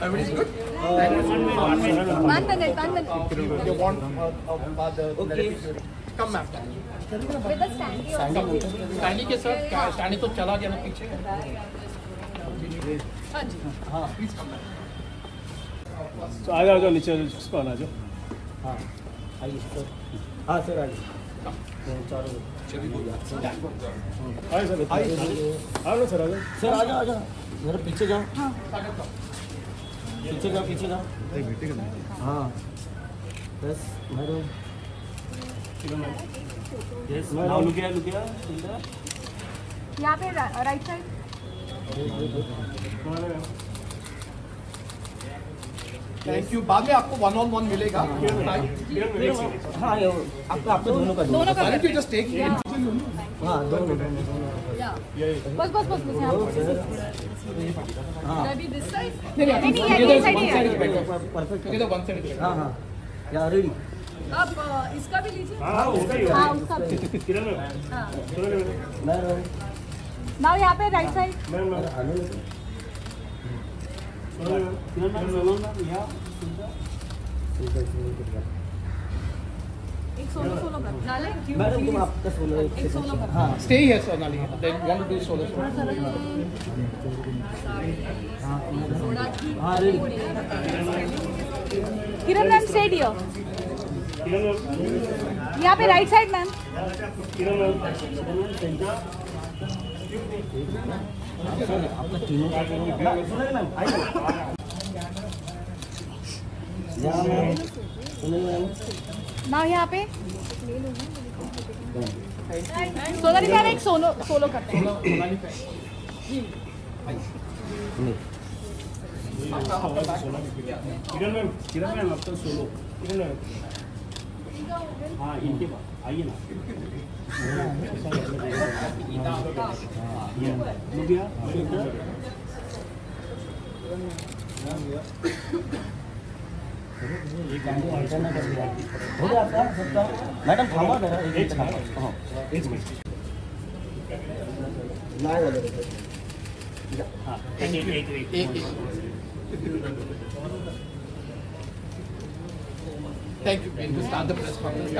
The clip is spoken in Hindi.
Everybody's good? Uh, one minute, one minute. One minute. You want uh, uh, the okay. Come after. With a standy or something. Standy के साथ standy तो चला गया ना पीछे. हाँ जी. हाँ. Please come back. तो आ जाओ नीचे इस पर आ जाओ हाँ आइए सर हाँ सर आइए चारों सर आ सर आ जाओ जरा पीछे जाओ पीछे जाओ पीछे जाओ हाँ बस मैडम यहाँ पे राइट साइड थैंक यू बाद में आपको वन ऑन वन मिलेगा। हाँ आपका आपका दोनों का दोनों का जस्ट टेक हाँ दोनों बस बस बस बस यहाँ हाँ। ही है परफेक्ट वन साइड हाँ हाँ। या रेडी अब अ, इसका भी लीजिए। हाँ उसका ही हाँ उसका भी। किरण मैम। हाँ। नाउ यहाँ पे राइट साइड मैम मैडम तुम आपका solo stay here Sonali then want to do solo Kiran ma'am stayed here यहाँ पे राइट साइड मैम आइए यहाँ पे। सोलर क्या एक सोलो सोलो करते हैं। किरण मैम किरण मैम आपका सोलो किरण मैम हाँ इनके पास। आइए ना। लुबिया हो गया आपका सबका मैडम जरा एक मिनिट हाँ एक मिनट। हाँ एक एक एक एक एक एक thank you start the press conference